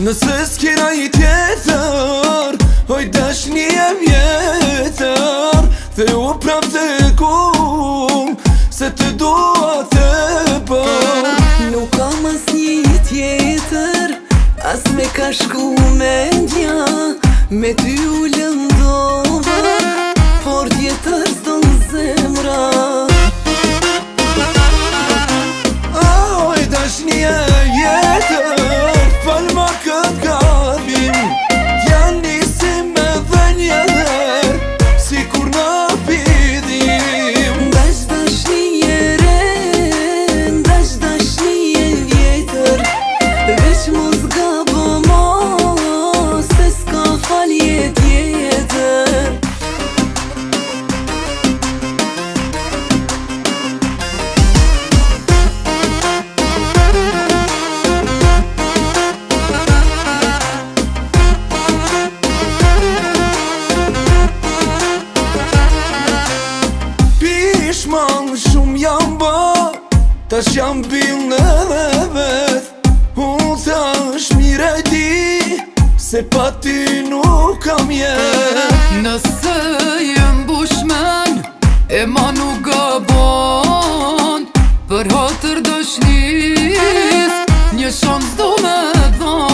Nëse s'kina i tjetër Hoj dash një vjetër Dhe u prap të kum Se të dua të për Nuk kam as një tjetër As me ka shku me një Me ty u lëndon Ta që jam bil në vet Unë ta është mire di Se pa ti nuk kam jet Nëse jëm bushmen E ma nuk gabon Për hatër dëshnis Një shumë zdo me dhon